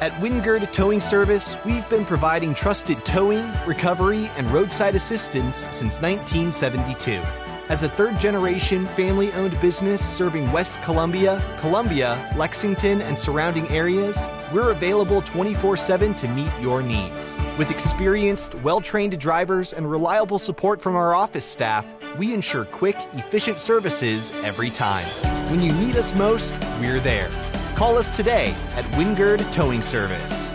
At Wingard Towing Service, we've been providing trusted towing, recovery, and roadside assistance since 1972. As a third generation family owned business serving West Columbia, Columbia, Lexington, and surrounding areas, we're available 24 7 to meet your needs. With experienced, well trained drivers and reliable support from our office staff, we ensure quick, efficient services every time. When you need us most, we're there. Call us today at Wingard Towing Service.